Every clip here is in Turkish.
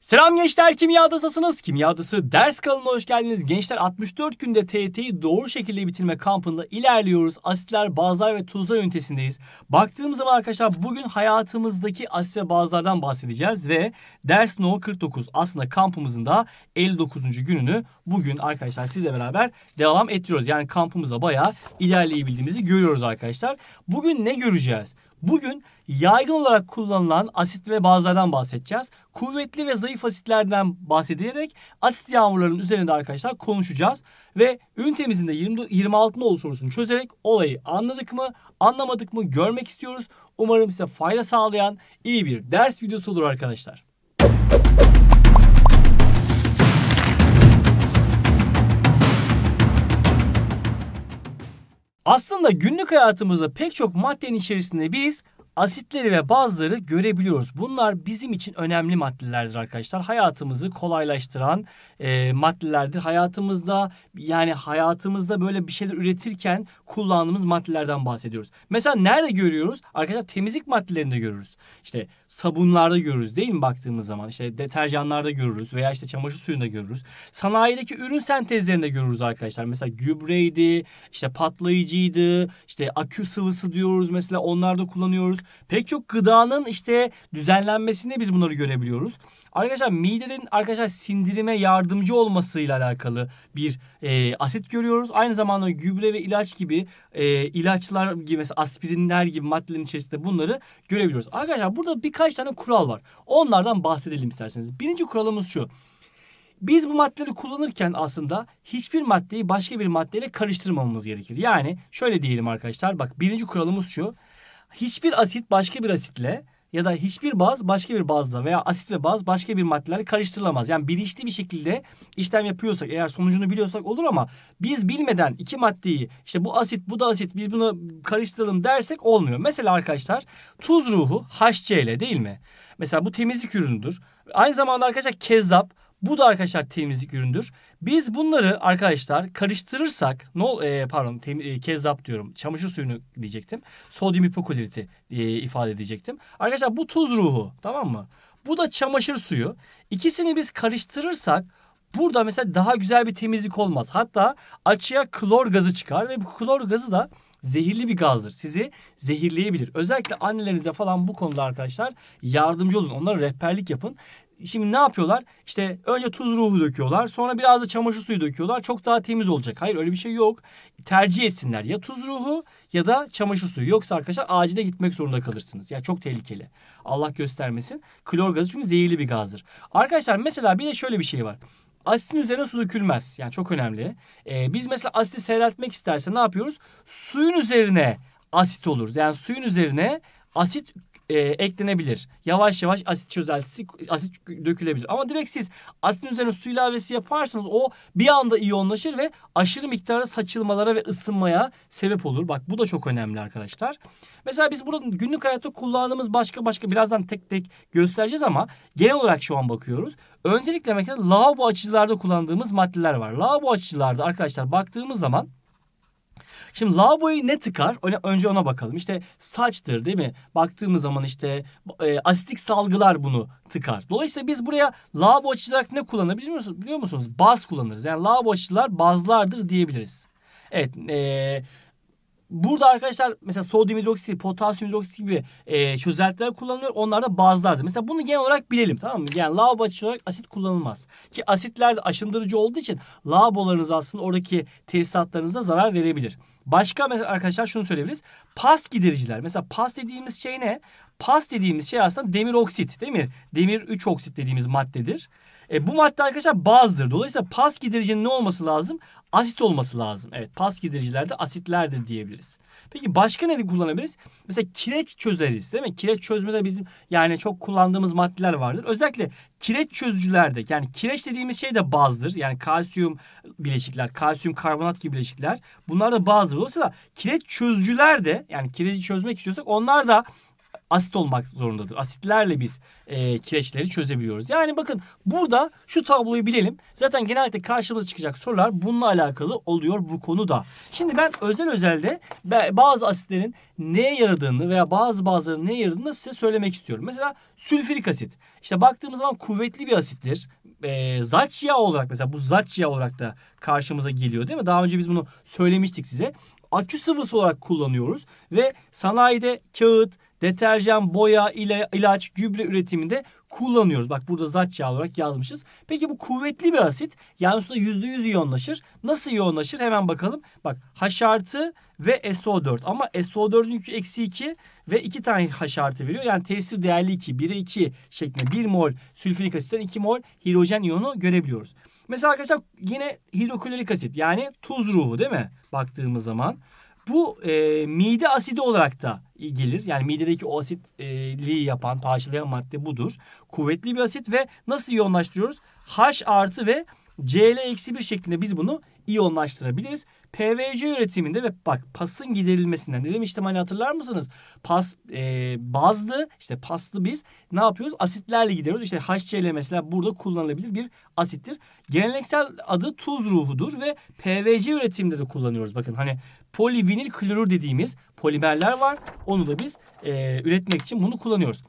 Selam gençler kimyadasısınız. Kimyadası ders kanalına hoş geldiniz. Gençler 64 günde TYT'yi doğru şekilde bitirme kampında ilerliyoruz. Asitler, bazlar ve tuzlar ünitesindeyiz. Baktığımız zaman arkadaşlar bugün hayatımızdaki asit ve bazlardan bahsedeceğiz ve ders no 49 aslında kampımızın da 59. gününü bugün arkadaşlar sizle beraber devam ettiriyoruz. Yani kampımıza bayağı ilerleyebildiğimizi görüyoruz arkadaşlar. Bugün ne göreceğiz? Bugün yaygın olarak kullanılan asit ve bazlardan bahsedeceğiz. Kuvvetli ve zayıf asitlerden bahsederek asit yağmurlarının üzerinde arkadaşlar konuşacağız. Ve ünitemizin de 20, 26 nolu sorusunu çözerek olayı anladık mı, anlamadık mı görmek istiyoruz. Umarım size fayda sağlayan iyi bir ders videosu olur arkadaşlar. Aslında günlük hayatımızda pek çok maddenin içerisinde biz asitleri ve bazıları görebiliyoruz. Bunlar bizim için önemli maddelerdir arkadaşlar. Hayatımızı kolaylaştıran e, maddelerdir. Hayatımızda yani hayatımızda böyle bir şeyler üretirken kullandığımız maddelerden bahsediyoruz. Mesela nerede görüyoruz? Arkadaşlar temizlik maddelerinde görürüz. İşte sabunlarda görürüz değil mi baktığımız zaman? İşte deterjanlarda görürüz veya işte çamaşır suyunda görürüz. Sanayideki ürün sentezlerinde görürüz arkadaşlar. Mesela gübreydi, işte patlayıcıydı, işte akü sıvısı diyoruz mesela onlarda kullanıyoruz. Pek çok gıdanın işte düzenlenmesinde biz bunları görebiliyoruz. Arkadaşlar midenin arkadaşlar sindirime yardımcı olmasıyla alakalı bir e, asit görüyoruz. Aynı zamanda gübre ve ilaç gibi e, ilaçlar gibi mesela aspirinler gibi maddelerin içerisinde bunları görebiliyoruz. Arkadaşlar burada birkaç tane kural var. Onlardan bahsedelim isterseniz. Birinci kuralımız şu. Biz bu maddeleri kullanırken aslında hiçbir maddeyi başka bir maddeyle karıştırmamamız gerekir. Yani şöyle diyelim arkadaşlar. Bak birinci kuralımız şu hiçbir asit başka bir asitle ya da hiçbir baz başka bir bazla veya asit ve baz başka bir maddelerle karıştırılamaz. Yani bilinçli bir şekilde işlem yapıyorsak eğer sonucunu biliyorsak olur ama biz bilmeden iki maddeyi işte bu asit bu da asit biz bunu karıştıralım dersek olmuyor. Mesela arkadaşlar tuz ruhu HCl değil mi? Mesela bu temizlik ürünüdür. Aynı zamanda arkadaşlar kezzap bu da arkadaşlar temizlik üründür. Biz bunları arkadaşlar karıştırırsak no e, pardon tem, e, kezzap diyorum. Çamaşır suyunu diyecektim. Sodyum hipokloriti e, ifade edecektim. Arkadaşlar bu tuz ruhu tamam mı? Bu da çamaşır suyu. İkisini biz karıştırırsak burada mesela daha güzel bir temizlik olmaz. Hatta açığa klor gazı çıkar ve bu klor gazı da zehirli bir gazdır. Sizi zehirleyebilir. Özellikle annelerinize falan bu konuda arkadaşlar yardımcı olun. Onlara rehberlik yapın. Şimdi ne yapıyorlar? İşte önce tuz ruhu döküyorlar. Sonra biraz da çamaşır suyu döküyorlar. Çok daha temiz olacak. Hayır öyle bir şey yok. Tercih etsinler ya tuz ruhu ya da çamaşır suyu. Yoksa arkadaşlar acile gitmek zorunda kalırsınız. Ya çok tehlikeli. Allah göstermesin. Klor gazı çünkü zehirli bir gazdır. Arkadaşlar mesela bir de şöyle bir şey var. Asitin üzerine su dökülmez. Yani çok önemli. Ee, biz mesela asiti seyreltmek isterse ne yapıyoruz? Suyun üzerine asit olur. Yani suyun üzerine asit e, eklenebilir. Yavaş yavaş asit çözeltisi asit dökülebilir. Ama direkt siz asitin üzerine su ilavesi yaparsanız o bir anda iyonlaşır ve aşırı miktarda saçılmalara ve ısınmaya sebep olur. Bak bu da çok önemli arkadaşlar. Mesela biz burada günlük hayatta kullandığımız başka başka birazdan tek tek göstereceğiz ama genel olarak şu an bakıyoruz. Öncelikle mesela lavabo açıcılarda kullandığımız maddeler var. Lavabo açıcılarda arkadaşlar baktığımız zaman Şimdi lavaboyu ne tıkar? Önce ona bakalım. İşte saçtır değil mi? Baktığımız zaman işte e, asitik salgılar bunu tıkar. Dolayısıyla biz buraya lavabo açıcı ne kullanabiliyor musunuz? Biliyor musunuz? Baz kullanırız. Yani lavabo açıcılar bazlardır diyebiliriz. Evet. E, Burada arkadaşlar mesela sodyum hidroksit, potasyum hidroksit gibi e, çözeltiler kullanılıyor. Onlar da bazlardır. Mesela bunu genel olarak bilelim tamam mı? Yani lavabo açıcı olarak asit kullanılmaz. Ki asitler de aşındırıcı olduğu için lavabolarınız aslında oradaki tesisatlarınıza zarar verebilir. Başka mesela arkadaşlar şunu söyleyebiliriz. Pas gidericiler. Mesela pas dediğimiz şey ne? Pas dediğimiz şey aslında demir oksit değil mi? Demir 3 oksit dediğimiz maddedir. E, bu madde arkadaşlar bazdır. Dolayısıyla pas gidericinin ne olması lazım? Asit olması lazım. Evet pas gidericilerde asitlerdir diyebiliriz. Peki başka ne kullanabiliriz? Mesela kireç çözeriz değil mi? Kireç çözmede bizim yani çok kullandığımız maddeler vardır. Özellikle kireç çözücülerde yani kireç dediğimiz şey de bazdır. Yani kalsiyum bileşikler, kalsiyum karbonat gibi bileşikler. Bunlar da bazdır. Dolayısıyla kireç çözücüler de yani kireci çözmek istiyorsak onlar da asit olmak zorundadır. Asitlerle biz e, kireçleri çözebiliyoruz. Yani bakın burada şu tabloyu bilelim. Zaten genellikle karşımıza çıkacak sorular bununla alakalı oluyor bu konuda. Şimdi ben özel özelde bazı asitlerin neye yaradığını veya bazı bazılarının neye yaradığını size söylemek istiyorum. Mesela sülfürik asit. İşte baktığımız zaman kuvvetli bir asittir. E, zaç yağı olarak mesela bu zaç yağı olarak da karşımıza geliyor değil mi? Daha önce biz bunu söylemiştik size. Akü sıvısı olarak kullanıyoruz ve sanayide kağıt, deterjan, boya, ile ilaç, gübre üretiminde kullanıyoruz. Bak burada zat yağı olarak yazmışız. Peki bu kuvvetli bir asit. Yani suda %100 iyonlaşır. Nasıl iyonlaşır? Hemen bakalım. Bak H artı ve SO4. Ama SO4'ün yükü eksi 2 ve 2 tane H artı veriyor. Yani tesir değerli 2. 1'e 2 şeklinde 1 mol sülfürik asitten 2 mol hidrojen iyonu görebiliyoruz. Mesela arkadaşlar yine hidroklorik asit yani tuz ruhu değil mi? Baktığımız zaman. Bu e, mide asidi olarak da gelir. Yani midedeki o asitliği yapan, parçalayan madde budur. Kuvvetli bir asit ve nasıl iyonlaştırıyoruz? H artı ve Cl eksi bir şeklinde biz bunu iyonlaştırabiliriz. PVC üretiminde ve bak pasın giderilmesinden ne demiştim hani hatırlar mısınız? Pas e, bazlı işte paslı biz ne yapıyoruz? Asitlerle gideriyoruz. İşte HCl mesela burada kullanılabilir bir asittir. Geleneksel adı tuz ruhudur ve PVC üretiminde de kullanıyoruz. Bakın hani polivinil klorür dediğimiz polimerler var. Onu da biz e, üretmek için bunu kullanıyoruz.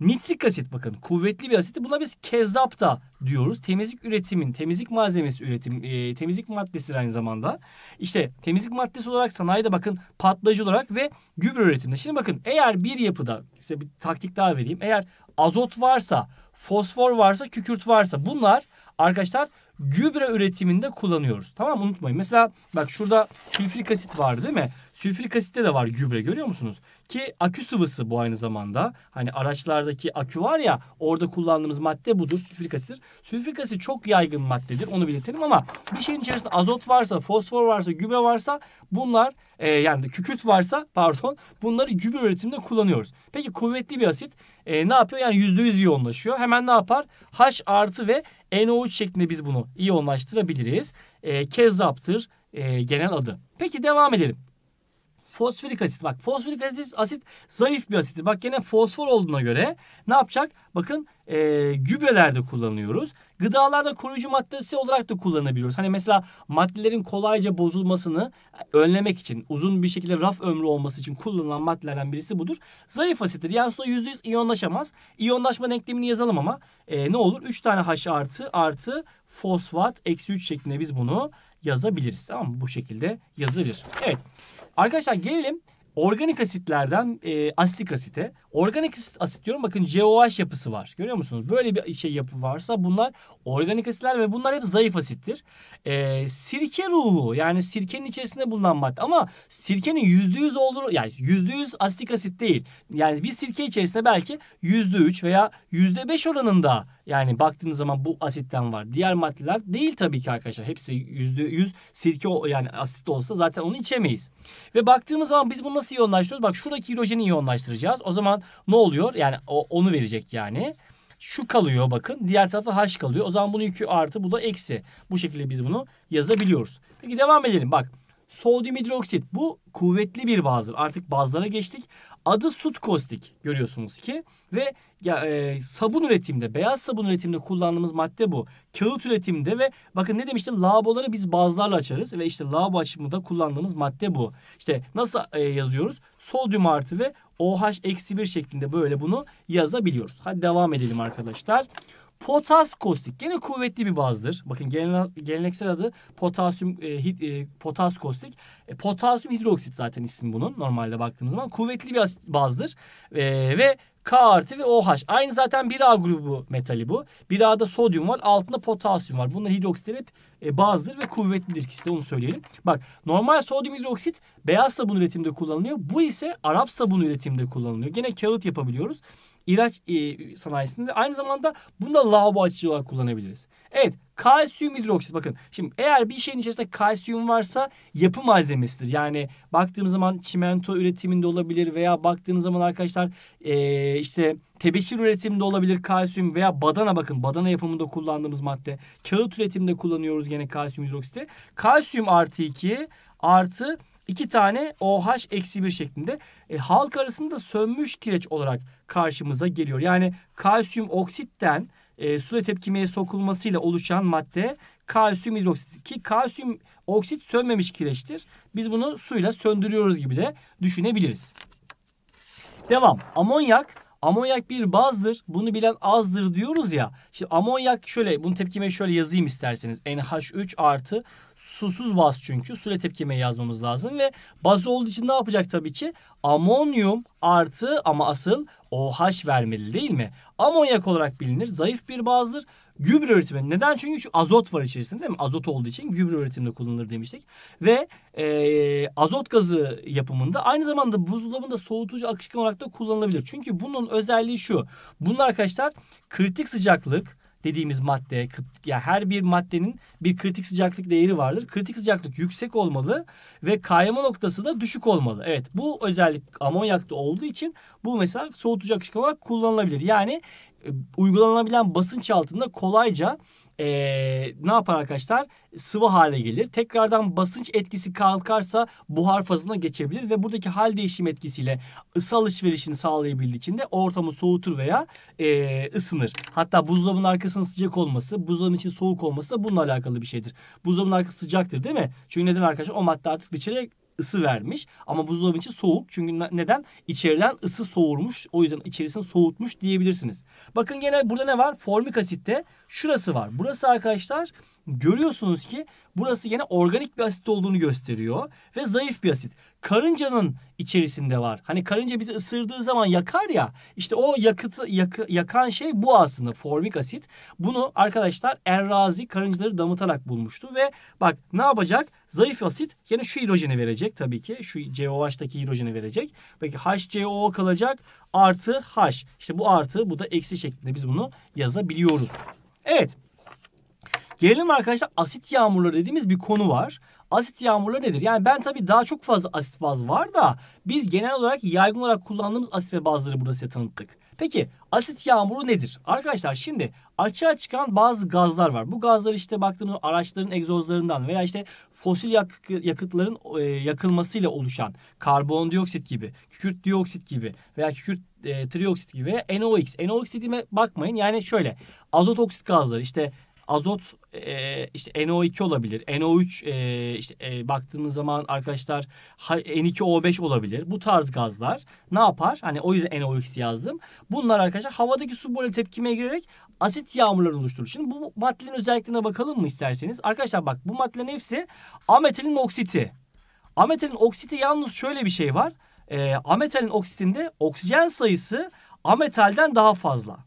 Nitrik asit bakın kuvvetli bir asit. Buna biz kezzap da diyoruz. Temizlik üretimin, temizlik malzemesi üretim, e, temizlik maddesi aynı zamanda. İşte temizlik maddesi olarak sanayide bakın patlayıcı olarak ve gübre üretiminde. Şimdi bakın eğer bir yapıda size bir taktik daha vereyim. Eğer azot varsa, fosfor varsa, kükürt varsa bunlar arkadaşlar gübre üretiminde kullanıyoruz. Tamam? Unutmayın. Mesela bak şurada sülfürik asit var değil mi? Sülfürik asitte de var gübre görüyor musunuz? Ki akü sıvısı bu aynı zamanda. Hani araçlardaki akü var ya orada kullandığımız madde budur sülfürik asittir. Sülfürik asit çok yaygın maddedir onu belirtelim ama bir şeyin içerisinde azot varsa, fosfor varsa, gübre varsa bunlar e, yani kükürt varsa pardon bunları gübre üretiminde kullanıyoruz. Peki kuvvetli bir asit e, ne yapıyor? Yani %100 yoğunlaşıyor. Hemen ne yapar? H artı ve NO3 şeklinde biz bunu iyonlaştırabiliriz. E, kezzaptır e, genel adı. Peki devam edelim. Fosforik asit. Bak fosforik asit, asit zayıf bir asittir. Bak gene fosfor olduğuna göre ne yapacak? Bakın e, gübrelerde kullanıyoruz. Gıdalarda koruyucu maddesi olarak da kullanabiliyoruz. Hani mesela maddelerin kolayca bozulmasını önlemek için uzun bir şekilde raf ömrü olması için kullanılan maddelerden birisi budur. Zayıf asittir. Yani suda %100 iyonlaşamaz. İyonlaşma denklemini yazalım ama e, ne olur? 3 tane H artı artı fosfat eksi 3 şeklinde biz bunu yazabiliriz. Tamam mı? Bu şekilde yazılır. Evet. Arkadaşlar gelelim organik asitlerden e, asitik asite. Organik asit, asit diyorum bakın COH yapısı var. Görüyor musunuz? Böyle bir şey yapı varsa bunlar organik asitler ve bunlar hep zayıf asittir. E, sirke ruhu yani sirkenin içerisinde bulunan madde ama sirkenin yüzde yüz olduğunu yani yüzde yüz asitik asit değil. Yani bir sirke içerisinde belki yüzde üç veya yüzde beş oranında yani baktığınız zaman bu asitten var. Diğer maddeler değil tabii ki arkadaşlar. Hepsi yüzde yüz sirke yani asit olsa zaten onu içemeyiz. Ve baktığımız zaman biz bunu nasıl iyonlaştırıyoruz? Bak şuradaki hidrojeni iyonlaştıracağız. O zaman ne oluyor? Yani o, onu verecek yani. Şu kalıyor bakın. Diğer tarafta H kalıyor. O zaman bunun yükü artı bu da eksi. Bu şekilde biz bunu yazabiliyoruz. Peki devam edelim. Bak Sodyum hidroksit bu kuvvetli bir bazdır. Artık bazlara geçtik. Adı sut kostik görüyorsunuz ki ve ya, e, sabun üretiminde, beyaz sabun üretiminde kullandığımız madde bu. Kağıt üretiminde ve bakın ne demiştim lavaboları biz bazlarla açarız ve işte lavabo açımında kullandığımız madde bu. İşte nasıl e, yazıyoruz? Sodyum artı ve OH eksi bir şeklinde böyle bunu yazabiliyoruz. Hadi devam edelim arkadaşlar. Potas kostik gene kuvvetli bir bazdır. Bakın geleneksel adı potasyum e, hid, e, potas kostik. E, potasyum hidroksit zaten ismi bunun normalde baktığımız zaman. Kuvvetli bir bazdır. E, ve K artı ve OH. Aynı zaten 1A grubu metali bu. 1A'da sodyum var. Altında potasyum var. Bunlar hidroksitler hep e, bazıdır ve kuvvetlidir ikisi de onu söyleyelim. Bak normal sodyum hidroksit beyaz sabun üretiminde kullanılıyor. Bu ise Arap sabun üretiminde kullanılıyor. Gene kağıt yapabiliyoruz ilaç e, sanayisinde aynı zamanda bunu da lavabo açıcı olarak kullanabiliriz. Evet kalsiyum hidroksit bakın şimdi eğer bir şeyin içerisinde kalsiyum varsa yapı malzemesidir. Yani baktığımız zaman çimento üretiminde olabilir veya baktığınız zaman arkadaşlar e, işte tebeşir üretiminde olabilir kalsiyum veya badana bakın badana yapımında kullandığımız madde. Kağıt üretiminde kullanıyoruz gene kalsiyum hidroksiti. Kalsiyum artı 2 artı iki tane OH eksi bir şeklinde. E, halk arasında sönmüş kireç olarak karşımıza geliyor. Yani kalsiyum oksitten e, suyla tepkimeye sokulmasıyla oluşan madde kalsiyum hidroksit ki kalsiyum oksit sönmemiş kireçtir. Biz bunu suyla söndürüyoruz gibi de düşünebiliriz. Devam. Amonyak Amonyak bir bazdır. Bunu bilen azdır diyoruz ya. Şimdi amonyak şöyle bunu tepkime şöyle yazayım isterseniz. NH3 artı susuz baz çünkü. Suyla tepkime yazmamız lazım ve baz olduğu için ne yapacak tabii ki? Amonyum artı ama asıl OH vermeli değil mi? Amonyak olarak bilinir. Zayıf bir bazdır gübre üretimi. Neden? Çünkü şu azot var içerisinde değil mi? Azot olduğu için gübre üretiminde kullanılır demiştik. Ve e, azot gazı yapımında aynı zamanda buzdolabında soğutucu akışkan olarak da kullanılabilir. Çünkü bunun özelliği şu. Bunlar arkadaşlar kritik sıcaklık dediğimiz madde ya her bir maddenin bir kritik sıcaklık değeri vardır. Kritik sıcaklık yüksek olmalı ve kaynama noktası da düşük olmalı. Evet bu özellik amonyakta olduğu için bu mesela soğutucu akışkan olarak kullanılabilir. Yani uygulanabilen basınç altında kolayca e, ne yapar arkadaşlar? Sıvı hale gelir. Tekrardan basınç etkisi kalkarsa buhar fazına geçebilir ve buradaki hal değişim etkisiyle ısı alışverişini sağlayabildiği için de ortamı soğutur veya e, ısınır. Hatta buzdolabının arkasının sıcak olması, buzdolabının için soğuk olması da bununla alakalı bir şeydir. Buzdolabının arkası sıcaktır değil mi? Çünkü neden arkadaşlar? O madde artık dışarıya ısı vermiş. Ama buzdolabı için soğuk. Çünkü neden? İçeriden ısı soğurmuş. O yüzden içerisini soğutmuş diyebilirsiniz. Bakın gene burada ne var? Formik asitte şurası var. Burası arkadaşlar görüyorsunuz ki burası yine organik bir asit olduğunu gösteriyor ve zayıf bir asit. Karıncanın içerisinde var. Hani karınca bizi ısırdığı zaman yakar ya. İşte o yakıtı yakı, yakan şey bu aslında formik asit. Bunu arkadaşlar Errazi karıncaları damıtarak bulmuştu ve bak ne yapacak? Zayıf asit yine şu hidrojeni verecek tabii ki. Şu COH'taki hidrojeni verecek. Peki HCO kalacak artı H. İşte bu artı bu da eksi şeklinde biz bunu yazabiliyoruz. Evet. Gelelim arkadaşlar asit yağmurları dediğimiz bir konu var. Asit yağmurları nedir? Yani ben tabii daha çok fazla asit baz var da biz genel olarak yaygın olarak kullandığımız asit ve bazları burada size tanıttık. Peki asit yağmuru nedir? Arkadaşlar şimdi açığa çıkan bazı gazlar var. Bu gazlar işte baktığımız araçların egzozlarından veya işte fosil yak yakıtların e, yakılmasıyla oluşan karbondioksit gibi, kükürt dioksit gibi veya kükürt e, trioksit gibi veya NOx. NOx dediğime bakmayın. Yani şöyle azot oksit gazları işte azot e, işte NO2 olabilir. NO3 e, işte e, baktığınız zaman arkadaşlar N2O5 olabilir. Bu tarz gazlar ne yapar? Hani o yüzden NOx yazdım. Bunlar arkadaşlar havadaki su böyle tepkimeye girerek asit yağmurlarını oluşturur. Şimdi bu maddelerin özelliklerine bakalım mı isterseniz? Arkadaşlar bak bu maddelerin hepsi ametalin oksiti. Ametalin oksiti yalnız şöyle bir şey var. E, ametalin oksitinde oksijen sayısı ametalden daha fazla.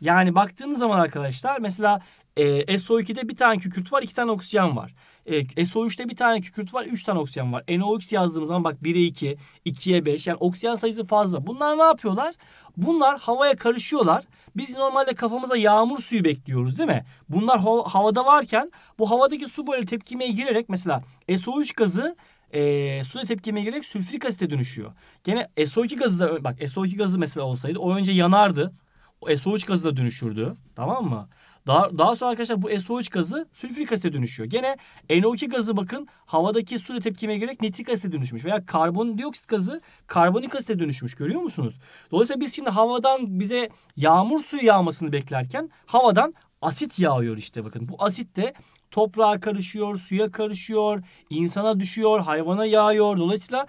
Yani baktığınız zaman arkadaşlar mesela e, SO2'de bir tane kükürt var, iki tane oksijen var. E, SO3'te bir tane kükürt var, üç tane oksijen var. NOx yazdığımız zaman bak 1'e 2, 2'ye 5 yani oksijen sayısı fazla. Bunlar ne yapıyorlar? Bunlar havaya karışıyorlar. Biz normalde kafamıza yağmur suyu bekliyoruz değil mi? Bunlar havada varken bu havadaki su böyle tepkimeye girerek mesela SO3 gazı e, suya tepkimeye girerek sülfürik asite dönüşüyor. Gene SO2 gazı da bak SO2 gazı mesela olsaydı o önce yanardı. O SO3 gazı da dönüşürdü. Tamam mı? Daha, daha sonra arkadaşlar bu SO3 gazı sülfürik asite dönüşüyor. Gene NO2 gazı bakın havadaki suyla tepkimeye gerek nitrik asite dönüşmüş. Veya karbondioksit gazı karbonik asite dönüşmüş. Görüyor musunuz? Dolayısıyla biz şimdi havadan bize yağmur suyu yağmasını beklerken havadan asit yağıyor işte bakın. Bu asit de toprağa karışıyor, suya karışıyor, insana düşüyor, hayvana yağıyor. Dolayısıyla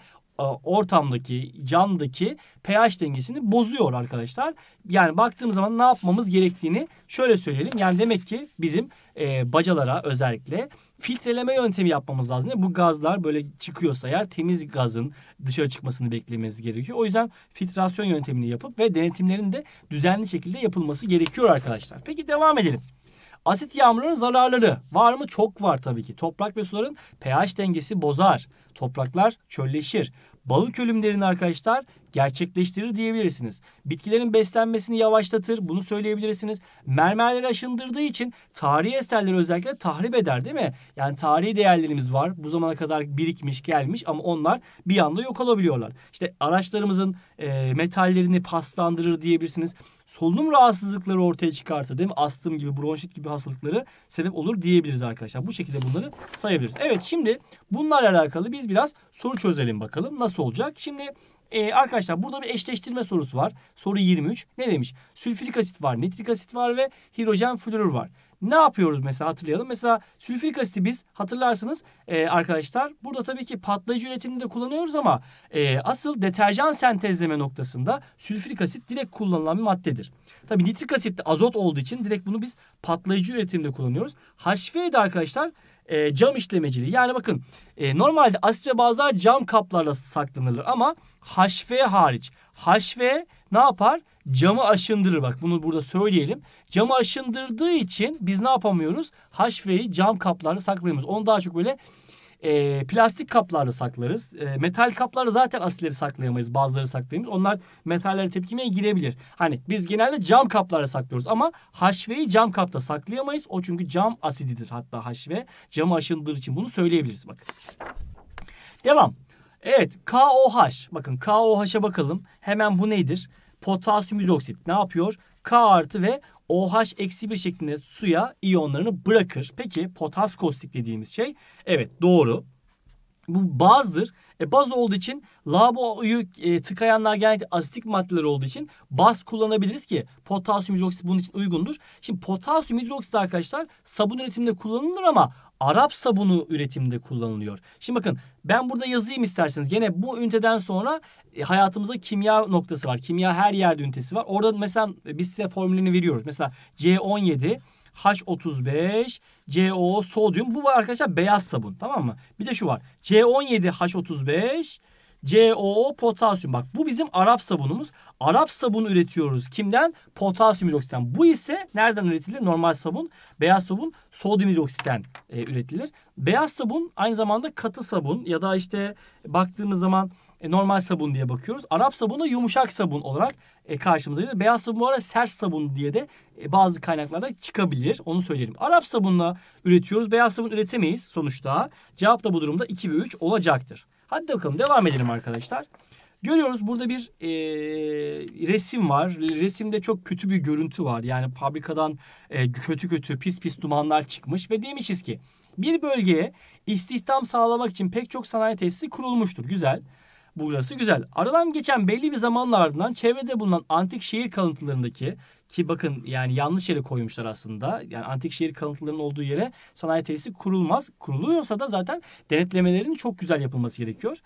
ortamdaki, candaki pH dengesini bozuyor arkadaşlar. Yani baktığımız zaman ne yapmamız gerektiğini şöyle söyleyelim. Yani demek ki bizim e, bacalara özellikle filtreleme yöntemi yapmamız lazım. Bu gazlar böyle çıkıyorsa eğer temiz gazın dışarı çıkmasını beklememiz gerekiyor. O yüzden filtrasyon yöntemini yapıp ve denetimlerin de düzenli şekilde yapılması gerekiyor arkadaşlar. Peki devam edelim. Asit yağmurların zararları var mı? Çok var tabii ki. Toprak ve suların pH dengesi bozar. Topraklar çölleşir. Balık ölümlerini arkadaşlar gerçekleştirir diyebilirsiniz. Bitkilerin beslenmesini yavaşlatır. Bunu söyleyebilirsiniz. Mermerleri aşındırdığı için tarihi eserleri özellikle tahrip eder değil mi? Yani tarihi değerlerimiz var. Bu zamana kadar birikmiş gelmiş ama onlar bir anda yok olabiliyorlar. İşte araçlarımızın e, metallerini paslandırır diyebilirsiniz solunum rahatsızlıkları ortaya çıkartır değil mi? Astım gibi, bronşit gibi hastalıkları sebep olur diyebiliriz arkadaşlar. Bu şekilde bunları sayabiliriz. Evet şimdi bunlarla alakalı biz biraz soru çözelim bakalım. Nasıl olacak? Şimdi ee, arkadaşlar burada bir eşleştirme sorusu var. Soru 23. Ne demiş? Sülfürik asit var, nitrik asit var ve hidrojen florür var. Ne yapıyoruz mesela hatırlayalım. Mesela sülfürik asiti biz hatırlarsanız e, arkadaşlar burada tabii ki patlayıcı üretiminde kullanıyoruz ama e, asıl deterjan sentezleme noktasında sülfürik asit direkt kullanılan bir maddedir. Tabii nitrik asit de azot olduğu için direkt bunu biz patlayıcı üretiminde kullanıyoruz. HV'de arkadaşlar e, cam işlemeciliği. Yani bakın e, normalde asit ve bazılar cam kaplarla saklanılır ama HV hariç. HV ne yapar? Camı aşındırır. Bak bunu burada söyleyelim. Camı aşındırdığı için biz ne yapamıyoruz? HV'yi cam kaplarda saklayamıyoruz. Onu daha çok böyle e, plastik kaplarda saklarız. E, metal kaplarda zaten asitleri saklayamayız. Bazıları saklayamayız. Onlar metallere tepkimeye girebilir. Hani biz genelde cam kaplarda saklıyoruz ama HV'yi cam kapta saklayamayız. O çünkü cam asididir hatta HV. Camı aşındırır için bunu söyleyebiliriz. Bakın. Devam. Evet KOH. Bakın KOH'a bakalım. Hemen bu nedir? Potasyum hidroksit ne yapıyor? K artı ve OH eksi bir şeklinde suya iyonlarını bırakır. Peki potas kostik dediğimiz şey evet doğru. Bu bazdır. E, baz olduğu için lavaboyu e, tıkayanlar genellikle asitik maddeler olduğu için baz kullanabiliriz ki potasyum hidroksit bunun için uygundur. Şimdi potasyum hidroksit arkadaşlar sabun üretiminde kullanılır ama Arap sabunu üretiminde kullanılıyor. Şimdi bakın ben burada yazayım isterseniz. Gene bu üniteden sonra e, hayatımızda kimya noktası var. Kimya her yerde ünitesi var. Orada mesela biz size formülünü veriyoruz. Mesela C17 H35 CO sodyum. Bu var arkadaşlar beyaz sabun tamam mı? Bir de şu var. C17 H35 COO potasyum. Bak bu bizim Arap sabunumuz. Arap sabunu üretiyoruz. Kimden? Potasyum hidroksitten. Bu ise nereden üretilir? Normal sabun. Beyaz sabun sodyum hidroksitten e, üretilir. Beyaz sabun aynı zamanda katı sabun ya da işte baktığımız zaman e, normal sabun diye bakıyoruz. Arap sabunu yumuşak sabun olarak e, karşımıza gelir. Beyaz sabun bu arada sert sabun diye de e, bazı kaynaklarda çıkabilir. Onu söyleyelim. Arap sabunla üretiyoruz. Beyaz sabun üretemeyiz sonuçta. Cevap da bu durumda 2 ve 3 olacaktır. Hadi bakalım devam edelim arkadaşlar. Görüyoruz burada bir e, resim var. Resimde çok kötü bir görüntü var. Yani fabrikadan e, kötü kötü pis pis dumanlar çıkmış ve demişiz ki bir bölgeye istihdam sağlamak için pek çok sanayi tesisi kurulmuştur. Güzel. Burası güzel. Aradan geçen belli bir zamanla ardından çevrede bulunan antik şehir kalıntılarındaki ki bakın yani yanlış yere koymuşlar aslında. Yani antik şehir kalıntılarının olduğu yere sanayi tesisi kurulmaz. Kuruluyorsa da zaten denetlemelerin çok güzel yapılması gerekiyor.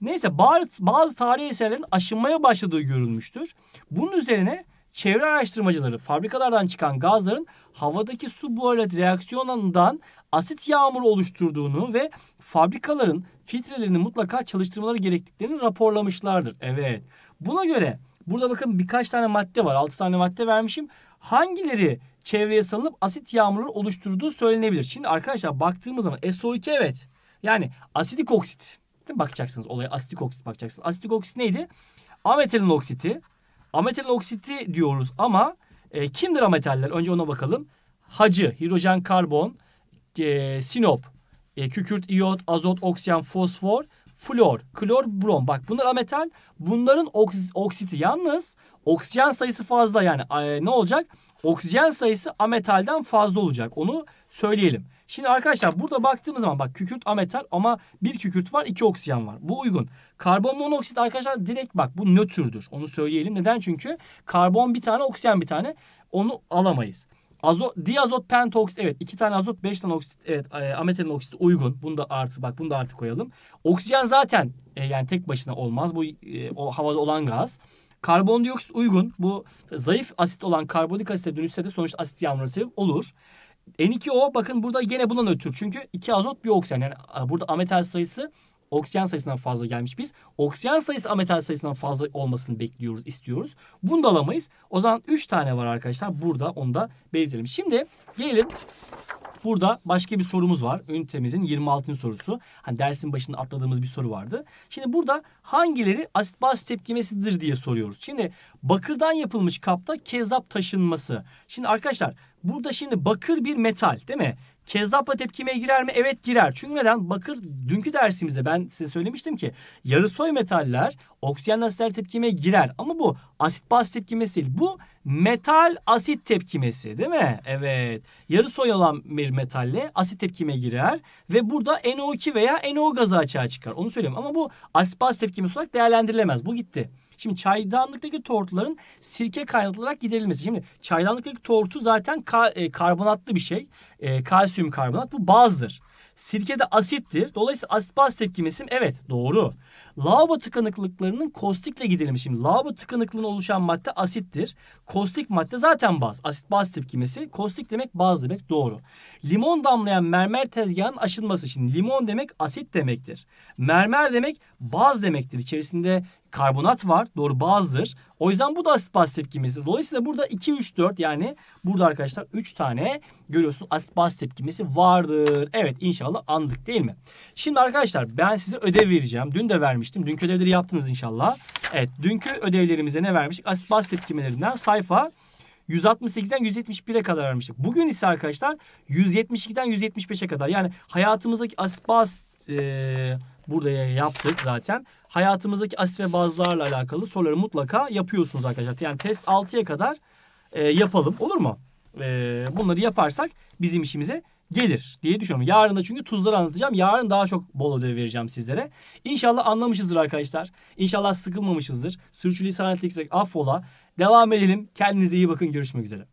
Neyse bazı, bazı tarihi eserlerin aşınmaya başladığı görülmüştür. Bunun üzerine çevre araştırmacıları fabrikalardan çıkan gazların havadaki su buharı reaksiyonundan asit yağmuru oluşturduğunu ve fabrikaların filtrelerini mutlaka çalıştırmaları gerektiklerini raporlamışlardır. Evet. Buna göre burada bakın birkaç tane madde var. 6 tane madde vermişim. Hangileri çevreye salınıp asit yağmurları oluşturduğu söylenebilir. Şimdi arkadaşlar baktığımız zaman SO2 evet. Yani asidik oksit. Bakacaksınız olaya asitik oksit bakacaksınız. Asitik oksit neydi? Ametalin oksiti. Ametalin oksiti diyoruz ama e, kimdir ametaller? Önce ona bakalım. Hacı, hidrojen karbon, e, sinop, e, kükürt, iyot, azot, oksijen, fosfor, flor, klor, brom. Bak bunlar ametal. Bunların oks oksiti yalnız oksijen sayısı fazla yani e, ne olacak? Oksijen sayısı ametalden fazla olacak. Onu söyleyelim. Şimdi arkadaşlar burada baktığımız zaman bak kükürt ametal ama bir kükürt var iki oksijen var. Bu uygun. Karbon monoksit arkadaşlar direkt bak bu nötrdür. Onu söyleyelim. Neden? Çünkü karbon bir tane oksijen bir tane onu alamayız. Azot, diazot pentoksit evet iki tane azot beş tane oksit evet e, ametalin oksit uygun. Bunu da artı bak bunu da artı koyalım. Oksijen zaten e, yani tek başına olmaz. Bu e, o havada olan gaz. Karbondioksit uygun. Bu zayıf asit olan karbonik asite dönüşse de sonuçta asit yağmuruna sebep olur. N2O bakın burada yine buna nötr. Çünkü iki azot bir oksijen. Yani burada ametal sayısı oksijen sayısından fazla gelmiş biz. Oksijen sayısı ametal sayısından fazla olmasını bekliyoruz, istiyoruz. Bunu da alamayız. O zaman 3 tane var arkadaşlar. Burada onu da belirtelim. Şimdi gelelim burada başka bir sorumuz var. Ünitemizin 26. sorusu. Hani dersin başında atladığımız bir soru vardı. Şimdi burada hangileri asit baz tepkimesidir diye soruyoruz. Şimdi bakırdan yapılmış kapta kezzap taşınması. Şimdi arkadaşlar burada şimdi bakır bir metal değil mi? Kezzapla tepkimeye girer mi? Evet girer. Çünkü neden? Bakır dünkü dersimizde ben size söylemiştim ki yarısoy metaller oksijen asitler tepkimeye girer. Ama bu asit baz tepkimesi değil. Bu metal asit tepkimesi değil mi? Evet. Yarısoy olan bir metalle asit tepkimeye girer ve burada NO2 veya NO gazı açığa çıkar. Onu söyleyeyim ama bu asit baz tepkimesi olarak değerlendirilemez. Bu gitti. Şimdi çaydanlıktaki tortuların sirke kaynatılarak giderilmesi. Şimdi çaydanlıktaki tortu zaten ka- e, karbonatlı bir şey. E, kalsiyum karbonat bu bazdır. Sirke de asittir. Dolayısıyla asit baz tepkimesi evet doğru. Lavabo tıkanıklıklarının kostikle giderilmesi. Şimdi lavabo tıkanıklığına oluşan madde asittir. Kostik madde zaten baz. Asit baz tepkimesi. Kostik demek baz demek doğru. Limon damlayan mermer tezgahının aşınması. Şimdi limon demek asit demektir. Mermer demek baz demektir. İçerisinde karbonat var. Doğru bazdır. O yüzden bu da asit baz tepkimesi. Dolayısıyla burada 2, 3, 4 yani burada arkadaşlar 3 tane görüyorsunuz asit baz tepkimesi vardır. Evet inşallah anladık değil mi? Şimdi arkadaşlar ben size ödev vereceğim. Dün de vermiştim. Dünkü ödevleri yaptınız inşallah. Evet dünkü ödevlerimize ne vermiştik? Asit baz tepkimelerinden sayfa 168'den 171'e kadar vermiştik. Bugün ise arkadaşlar 172'den 175'e kadar. Yani hayatımızdaki asit baz e, burada yaptık zaten. Hayatımızdaki asit ve bazlarla alakalı soruları mutlaka yapıyorsunuz arkadaşlar. Yani test 6'ya kadar e, yapalım olur mu? E, bunları yaparsak bizim işimize gelir diye düşünüyorum. Yarın da çünkü tuzları anlatacağım. Yarın daha çok bol ödev vereceğim sizlere. İnşallah anlamışızdır arkadaşlar. İnşallah sıkılmamışızdır. Sürçülisan ettiysek affola. Devam edelim. Kendinize iyi bakın. Görüşmek üzere.